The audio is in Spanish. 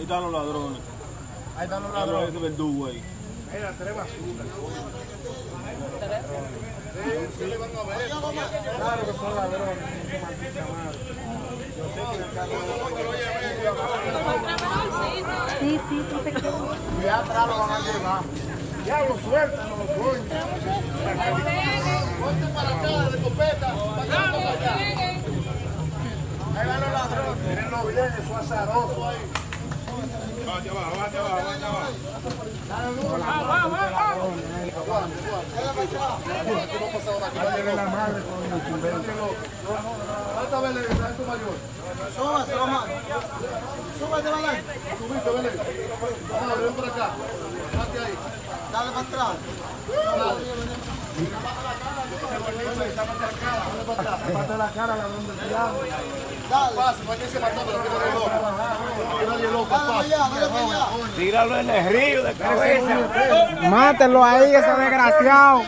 Ahí están los ladrones. Ahí están los Ladrones ladrones. de verdugo ahí. Mira, tres basuras. Claro que son ladrones, maldita madre. Yo sé que acá Sí, sí, sí, te. Ya atrás lo van a llevar. Diablo, suéltalo, los dueños. Ponte para acá, de copeta. Para acá, para allá. Ahí van los ladrones. Miren los bien, eso azaroso ahí. Dale. Dale para atrás. Donde el diablo. Dale. Tíralo en el río de cabeza. Mátenlo ahí, ese desgraciado.